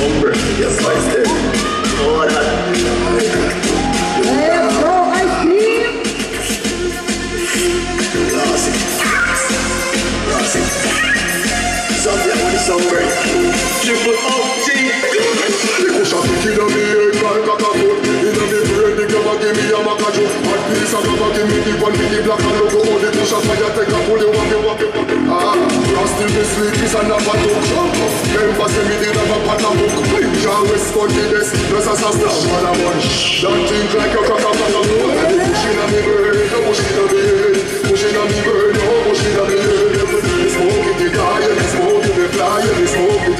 Bomber, I said. Oh, me me grabber give me me the one black and All the fire take a pull you wap it, wap still the sweet is a took Remember say me did have a pot of book. Jean West County best, just as a star man a Don't think like a cock a a inna me brain, the push inna me head Push me brain, oh push inna me head The smoke in the fire, the smoke in the fire The smoke in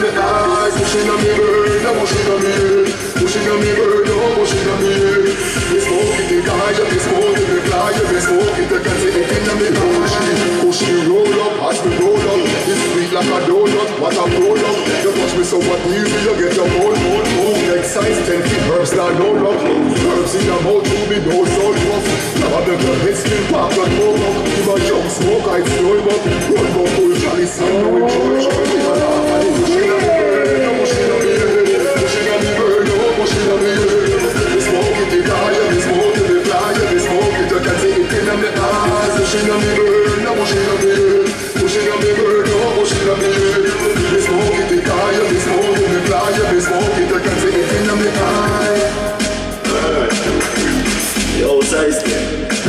me eyes. Push inna me brain, the push inna me head Push me brain, oh push inna me head The smoke in the fire, the smoke in The smoke in so what easy, you do? get your mold, mold Next size, ten feet herbs, now roll up Herbs in the mouth, to me no soul puff Now I'm the head still pop, not move up. Give a jump smoke, I throw him up. Run go full chalice, size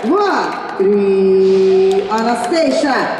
Аплодисменты! И раз, два, три. Anastasia.